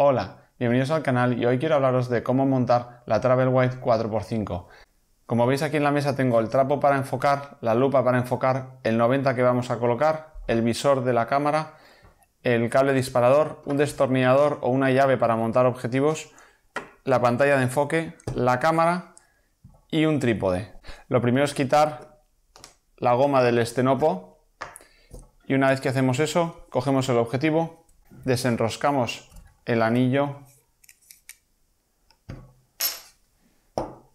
Hola, bienvenidos al canal y hoy quiero hablaros de cómo montar la Travel White 4x5. Como veis aquí en la mesa tengo el trapo para enfocar, la lupa para enfocar, el 90 que vamos a colocar, el visor de la cámara, el cable disparador, un destornillador o una llave para montar objetivos, la pantalla de enfoque, la cámara y un trípode. Lo primero es quitar la goma del estenopo y una vez que hacemos eso, cogemos el objetivo, desenroscamos el anillo,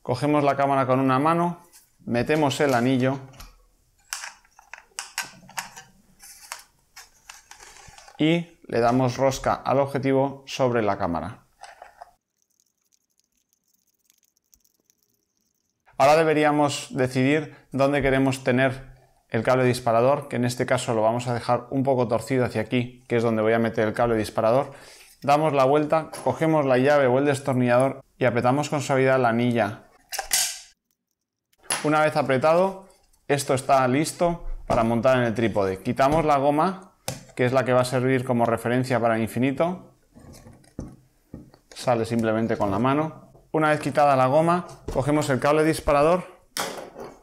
cogemos la cámara con una mano, metemos el anillo y le damos rosca al objetivo sobre la cámara. Ahora deberíamos decidir dónde queremos tener el cable disparador, que en este caso lo vamos a dejar un poco torcido hacia aquí, que es donde voy a meter el cable disparador. Damos la vuelta, cogemos la llave o el destornillador y apretamos con suavidad la anilla. Una vez apretado, esto está listo para montar en el trípode. Quitamos la goma, que es la que va a servir como referencia para el infinito. Sale simplemente con la mano. Una vez quitada la goma, cogemos el cable disparador,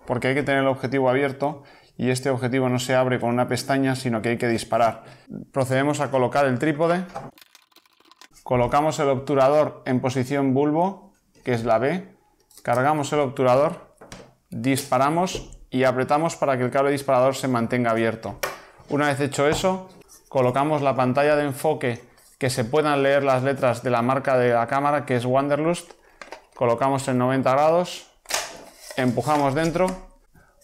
porque hay que tener el objetivo abierto y este objetivo no se abre con una pestaña, sino que hay que disparar. Procedemos a colocar el trípode, colocamos el obturador en posición bulbo, que es la B, cargamos el obturador, disparamos y apretamos para que el cable disparador se mantenga abierto. Una vez hecho eso, colocamos la pantalla de enfoque que se puedan leer las letras de la marca de la cámara, que es Wanderlust, colocamos en 90 grados, empujamos dentro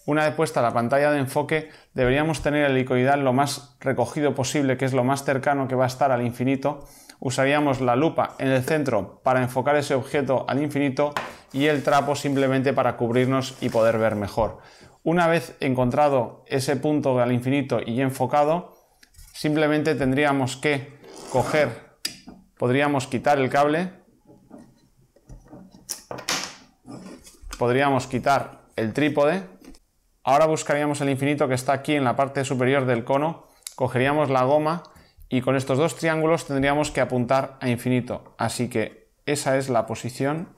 una vez puesta la pantalla de enfoque, deberíamos tener el helicoidal lo más recogido posible, que es lo más cercano que va a estar al infinito. Usaríamos la lupa en el centro para enfocar ese objeto al infinito y el trapo simplemente para cubrirnos y poder ver mejor. Una vez encontrado ese punto al infinito y enfocado, simplemente tendríamos que coger, podríamos quitar el cable, podríamos quitar el trípode Ahora buscaríamos el infinito que está aquí en la parte superior del cono, cogeríamos la goma y con estos dos triángulos tendríamos que apuntar a infinito. Así que esa es la posición.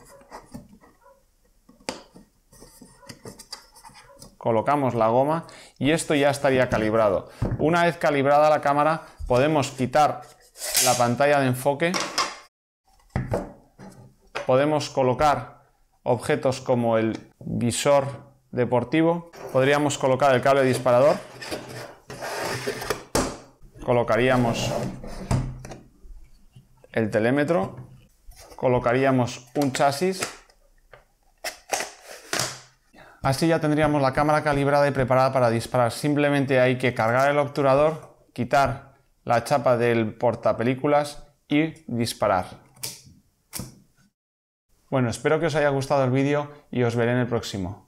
Colocamos la goma y esto ya estaría calibrado. Una vez calibrada la cámara podemos quitar la pantalla de enfoque. Podemos colocar objetos como el visor deportivo. Podríamos colocar el cable disparador. Colocaríamos el telémetro. Colocaríamos un chasis. Así ya tendríamos la cámara calibrada y preparada para disparar. Simplemente hay que cargar el obturador, quitar la chapa del portapelículas y disparar. Bueno, espero que os haya gustado el vídeo y os veré en el próximo.